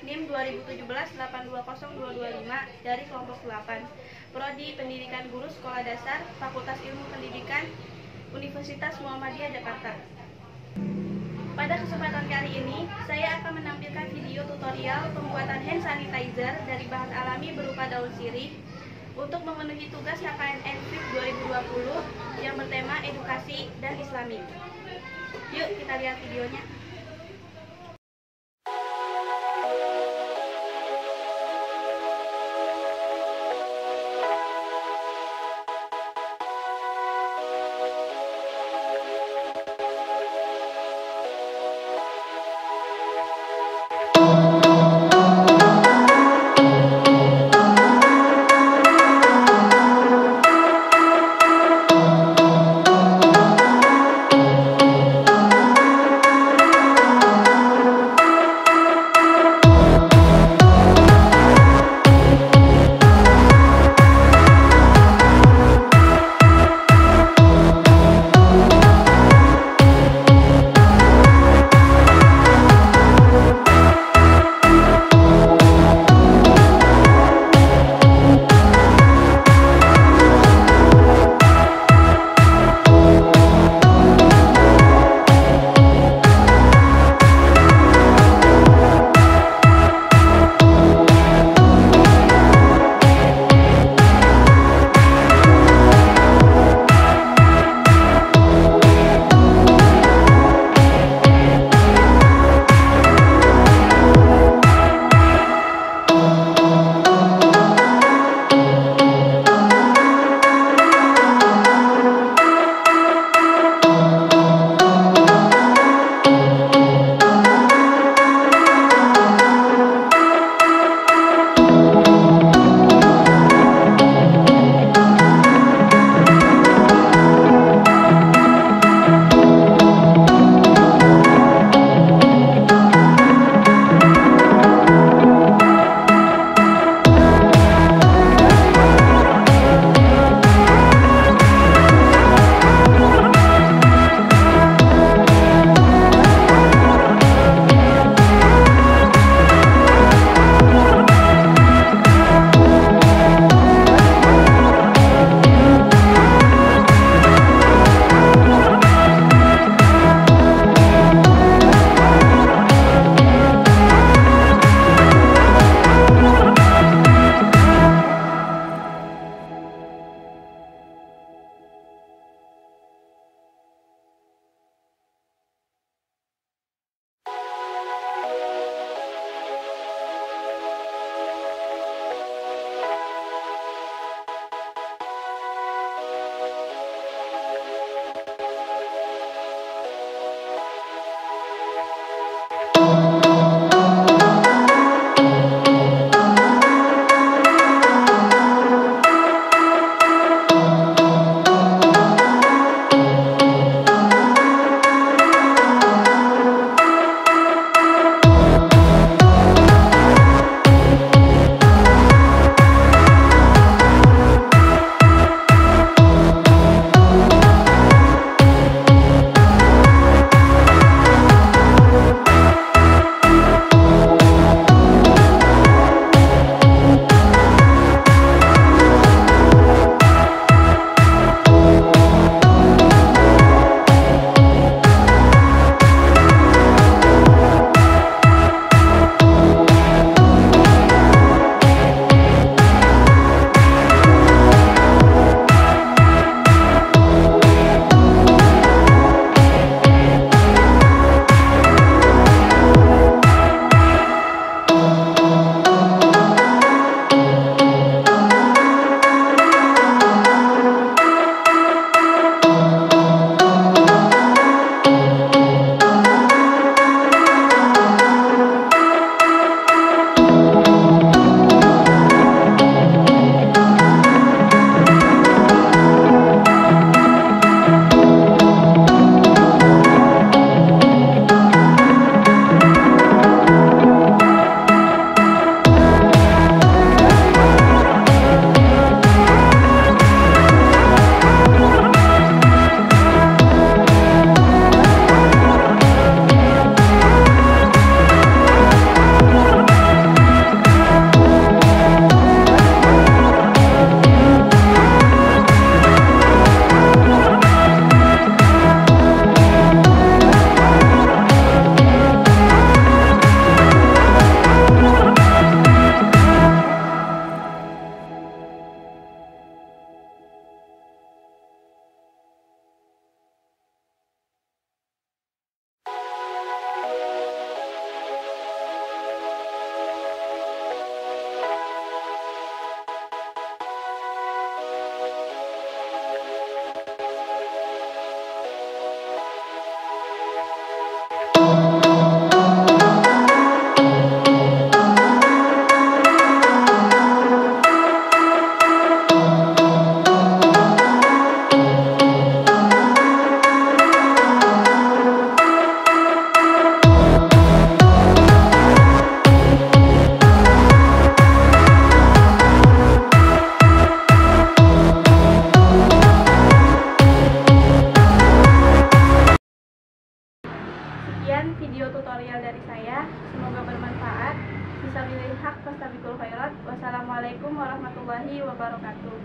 NIM 2017-820-225 dari kelompok 8. Prodi Pendidikan Guru Sekolah Dasar Fakultas Ilmu Pendidikan Universitas Muhammadiyah Jakarta. Pada kesempatan kali ini, saya akan menampilkan video tutorial pembuatan hand sanitizer dari bahan alami berupa daun sirih untuk memenuhi tugas KKN Trip 2020 yang bertema edukasi dan islami. Yuk kita lihat videonya. Tutorial dari saya. Semoga bermanfaat. Bisa pilih hak khairat. Wassalamualaikum warahmatullahi wabarakatuh.